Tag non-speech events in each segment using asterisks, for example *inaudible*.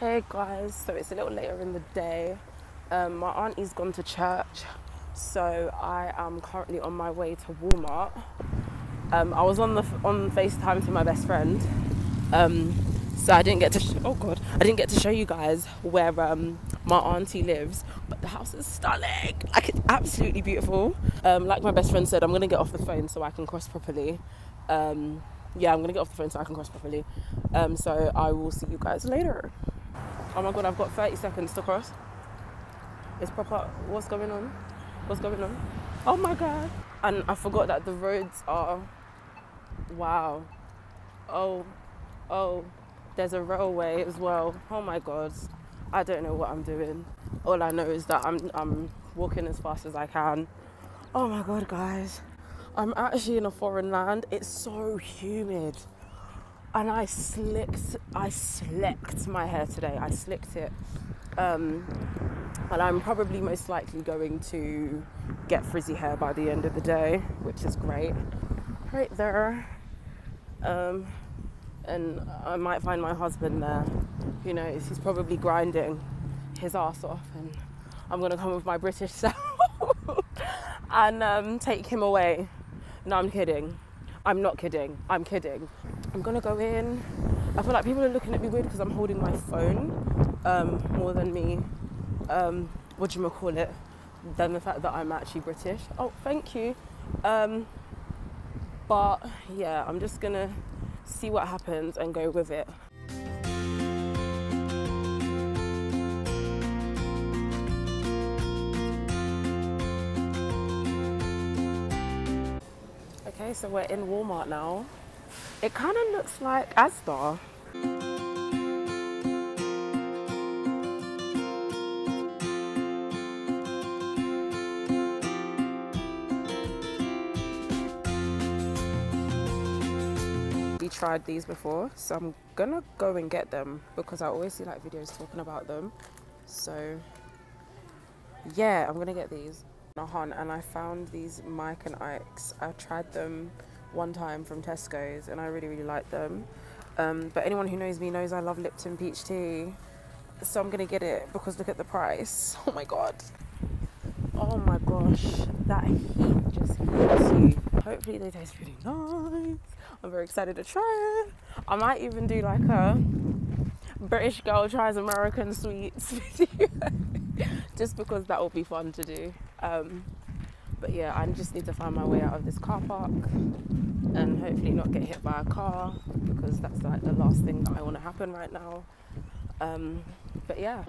Hey guys, so it's a little later in the day. Um, my auntie's gone to church, so I am currently on my way to Walmart. Um, I was on the on FaceTime to my best friend, um, so I didn't get to. Oh God, I didn't get to show you guys where um, my auntie lives, but the house is stunning. Like it's absolutely beautiful. Um, like my best friend said, I'm gonna get off the phone so I can cross properly. Um, yeah, I'm gonna get off the phone so I can cross properly. Um, so I will see you guys later. Oh my god, I've got 30 seconds to cross. It's proper. What's going on? What's going on? Oh my god. And I forgot that the roads are. Wow. Oh, oh, there's a railway as well. Oh my god. I don't know what I'm doing. All I know is that I'm, I'm walking as fast as I can. Oh my god, guys. I'm actually in a foreign land. It's so humid and I slicked I slicked my hair today. I slicked it. Um, and I'm probably most likely going to get frizzy hair by the end of the day, which is great. Right there. Um, and I might find my husband there. Who knows? He's probably grinding his ass off, and I'm gonna come with my British *laughs* self and um, take him away. No, I'm kidding. I'm not kidding. I'm kidding. I'm gonna go in. I feel like people are looking at me weird because I'm holding my phone um, more than me. Um, what do you call it? Than the fact that I'm actually British. Oh, thank you. Um, but yeah, I'm just gonna see what happens and go with it. Okay, so we're in Walmart now. It kind of looks like Asda. We tried these before, so I'm gonna go and get them because I always see like videos talking about them. So yeah, I'm gonna get these. And I found these Mike and Ike's. I tried them one time from Tesco's and I really really liked them. Um, but anyone who knows me knows I love Lipton peach tea, so I'm gonna get it because look at the price. *laughs* Oh my god. Oh my gosh, that heat just hits you. Hopefully they taste pretty nice. I'm very excited to try it. I might even do like a British girl tries American sweets *laughs* video just because that will be fun to do. Um, but yeah, I just need to find my way out of this car park and hopefully not get hit by a car because that's like the last thing that I want to happen right now. Um, but yeah.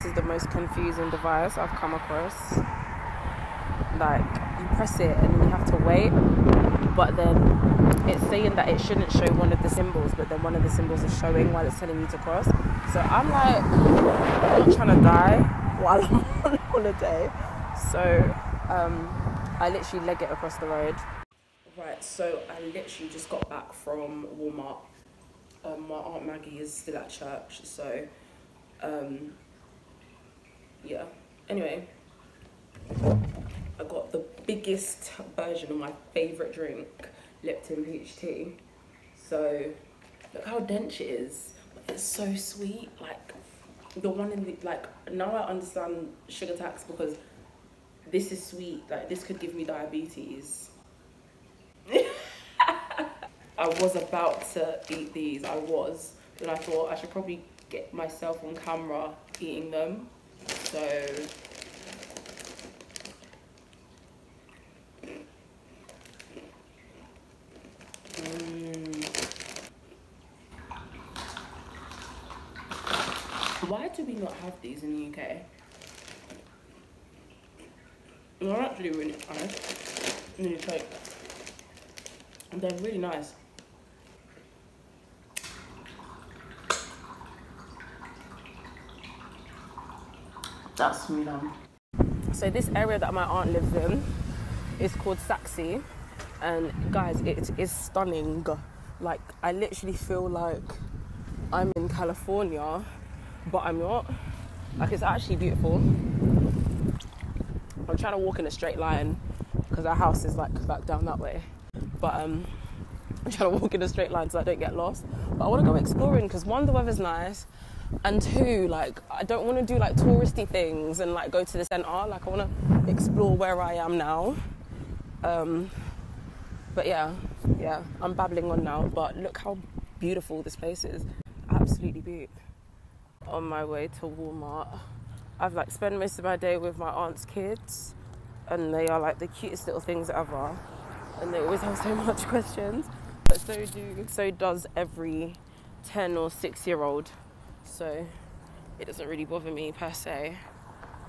This is the most confusing device I've come across. Like you press it and you have to wait, but then it's saying that it shouldn't show one of the symbols, but then one of the symbols is showing while it's telling you to cross. So I'm like, I'm not trying to die while I'm on holiday. So um, I literally leg it across the road. Right, so I literally just got back from Walmart. Um, my aunt Maggie is still at church, so um, yeah. Anyway, I got the biggest version of my favorite drink, Lipton peach tea. So look how dense it is. It's so sweet. Like the one in the like now I understand sugar tax because this is sweet. Like this could give me diabetes. *laughs* I was about to eat these. I was, but I thought I should probably get myself on camera eating them. So Don't have these in the UK? They're actually really nice. They're really nice. That's me done. So this area that my aunt lives in is called Sachse and guys it is stunning like i literally feel like i'm in california but i'm not like it's actually beautiful i'm trying to walk in a straight line because our house is like back down that way. But um, I'm trying to walk in a straight line so I don't get lost. But I want to go exploring because one, the weather's nice, and two, like I don't want to do like touristy things and like go to the centre. Like I want to explore where I am now. Um, but yeah, yeah, I'm babbling on now. But look how beautiful this place is. Absolutely beautiful. On my way to Walmart, I've like spent most of my day with my aunt's kids, and they are like the cutest little things ever. And they always *laughs* have so much questions, but so do so does every ten or six year old. So it doesn't really bother me per se.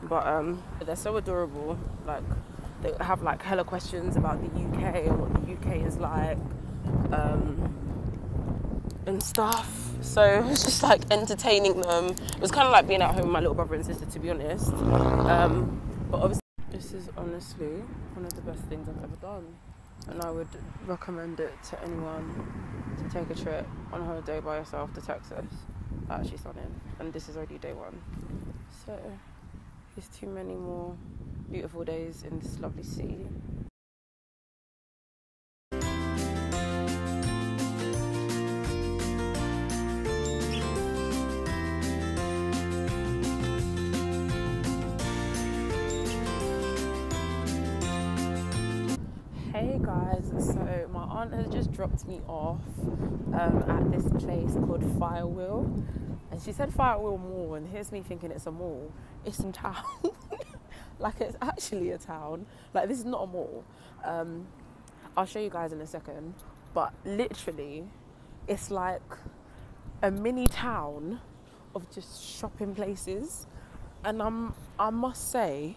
But um, they're so adorable. Like they have like hella questions about the UK and what the UK is like, um, and stuff. So *laughs* it was just like entertaining them. It was kind of like being at home with my little brother and sister, to be honest. Um, but obviously, this is honestly one of the best things I've ever done, and I would recommend it to anyone to take a trip on a holiday by yourself to Texas. Actually, stunning, and this is already day one. So, there's too many more beautiful days in this lovely sea. Hey guys, so my aunt has just dropped me off um, at this place called Firewheel, and she said Firewheel Mall, and here's me thinking it's a mall. It's in town. *laughs* like it's actually a town. Like this is not a mall. Um, I'll show you guys in a second. But literally, it's like a mini town of just shopping places, and I'm I must say.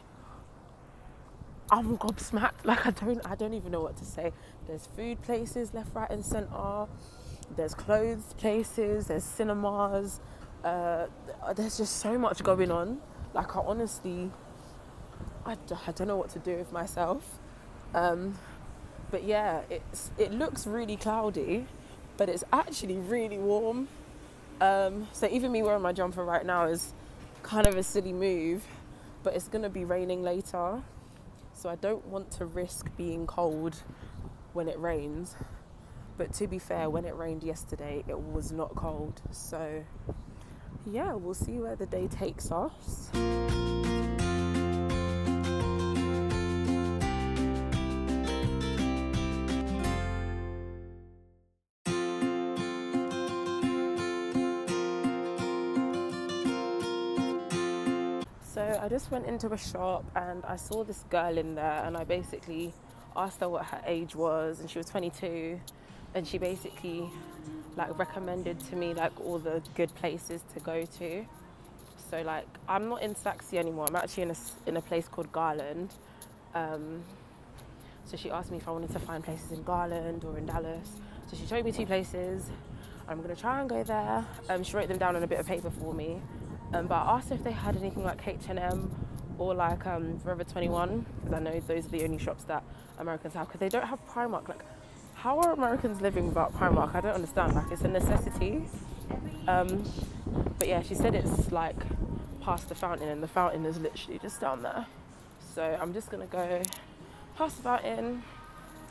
I'm gobsmacked. Like I don't, I don't even know what to say. There's food places left, right, and centre. There's clothes places. There's cinemas. Uh, there's just so much going on. Like I honestly, I, I don't know what to do with myself. Um, but yeah, it's it looks really cloudy, but it's actually really warm. Um, so even me wearing my jumper right now is kind of a silly move, but it's gonna be raining later, so I don't want to risk being cold when it rains. But to be fair, when it rained yesterday, it was not cold. So yeah, we'll see where the day takes us. I just went into a shop and I saw this girl in there and I basically asked her what her age was and she was 22 and she basically like recommended to me like all the good places to go to. So like I'm not in Sachse anymore. I'm actually in a in a place called Garland. Um, so she asked me if I wanted to find places in Garland or in Dallas. So she showed me two places. I'm gonna try and go there. Um, she wrote them down on a bit of paper for me. Um, but I asked if they had anything like H&M or like um, Forever 21 because I know those are the only shops that Americans have because they don't have Primark. Like, how are Americans living without Primark? I don't understand. Like, it's a necessity. Um, but yeah, she said it's like past the fountain, and the fountain is literally just down there. So I'm just gonna go past the fountain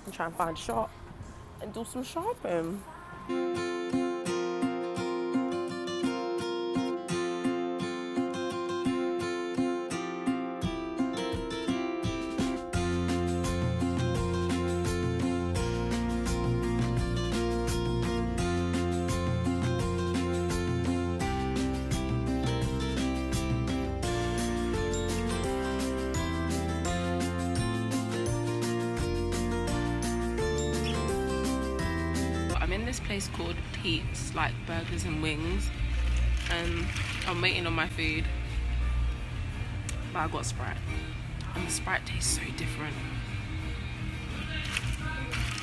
and try and find a shop and do some shopping. This place called Pete's, like burgers and wings. And I'm waiting on my food. But I got Sprite. And the Sprite tastes so different.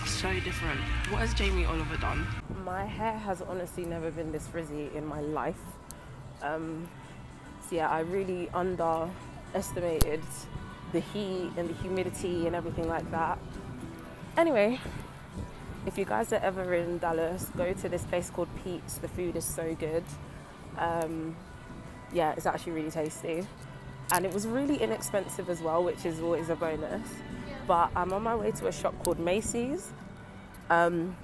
So different. What has Jamie Oliver done? My hair has honestly never been this frizzy in my life. Um, so yeah, I really underestimated the heat and the humidity and everything like that. Anyway, if you guys are ever in Dallas, go to this place called Pete's. The food is so good. Um, yeah, it's actually really tasty. And it was really inexpensive as well, which is always a bonus. but I'm on my way to a shop called Macy's. Um,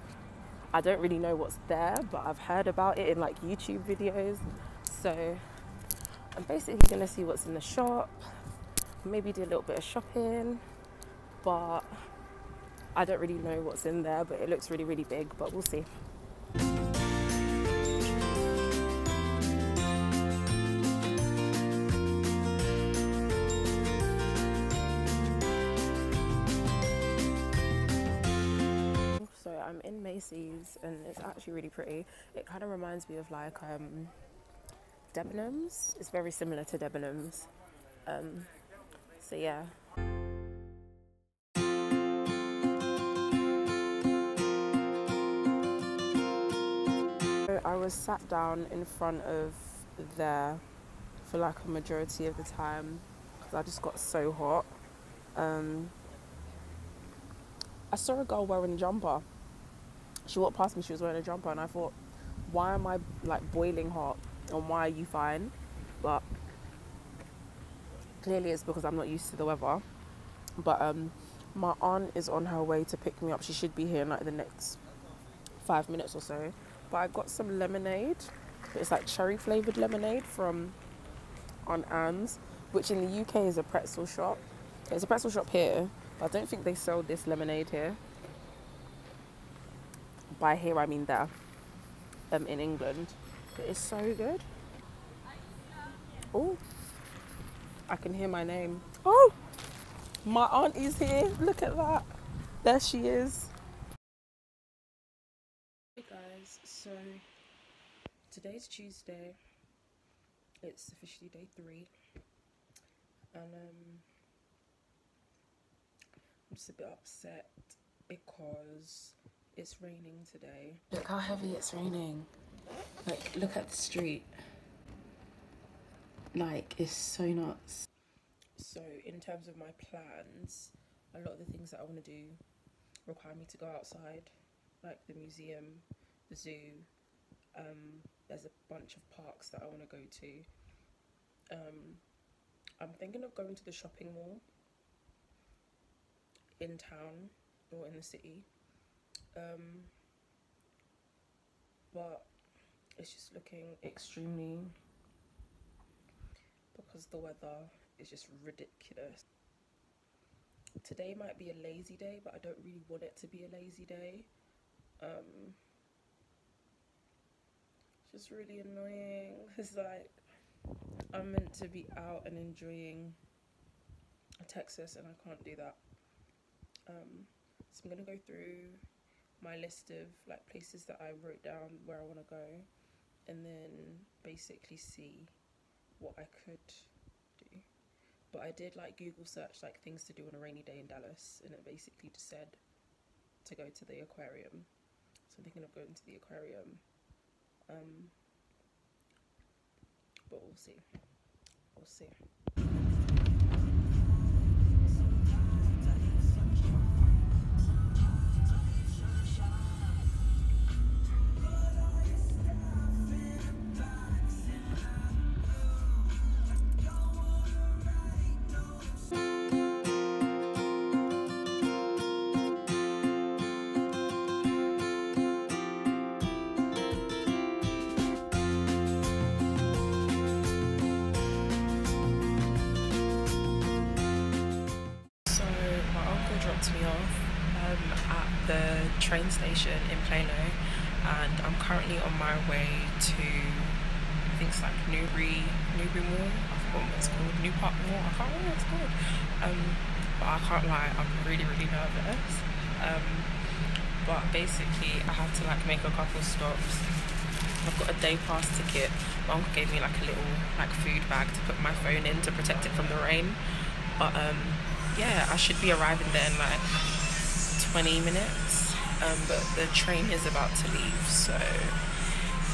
I don't really know what's there, but I've heard about it in like YouTube videos. So I'm basically gonna see what's in the shop, maybe do a little bit of shopping, but I don't really know what's in there, but it looks really, really big, but we'll see. So I'm in Macy's and it's actually really pretty. It kind of reminds me of like um, Debenhams. It's very similar to Debenhams. Um, so yeah. Was sat down in front of there for like a majority of the time because I just got so hot. Um, I saw a girl wearing a jumper she walked past me, she was wearing a jumper, and I thought, why am I like boiling hot and why are you fine? But clearly it's because I'm not used to the weather. But um, my aunt is on her way to pick me up. She should be here in like the next five minutes or so. But I got some lemonade. It's like cherry flavored lemonade from Auntie Anne's, which in the UK is a pretzel shop. There's a pretzel shop here, but I don't think they sell this lemonade here by here I mean there um, in England. But it's so good. Oh, I can hear my name. Oh, my aunt is here. Look at that. There she is. So today's Tuesday. It's officially day three. And um, I'm just a bit upset because it's raining today. Look how heavy it's raining. Like, look at the street. Like, it's so nuts. So, in terms of my plans, a lot of the things that I want to do require me to go outside, like the museum, the zoo. Um, there's a bunch of parks that I want to go to. Um, I'm thinking of going to the shopping mall in town or in the city um, but it's just looking extremely because the weather is just ridiculous today might be a lazy day but I don't really want it to be a lazy day um, just really annoying it's like I'm meant to be out and enjoying Texas and I can't do that um, so I'm gonna go through my list of like places that I wrote down where I want to go and then basically see what I could do. But I did like Google search like things to do on a rainy day in Dallas and it basically just said to go to the aquarium. So I'm thinking of going to the aquarium. Um, but we'll see. We'll see. The train station in Plano and I'm currently on my way to it's like Newbury Newbury Mall I forgot what it's called New Park Mall I can't remember what it's called. Um, but I can't lie I'm really really nervous. Um, but basically I have to like make a couple stops. I've got a day pass ticket my uncle gave me like a little like food bag to put my phone in to protect it from the rain. But um yeah, I should be arriving there in like 20 minutes. Um, but the train is about to leave, so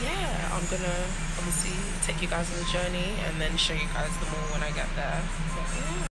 yeah, I'm gonna obviously take you guys on the journey and then show you guys the mall when I get there. But, yeah.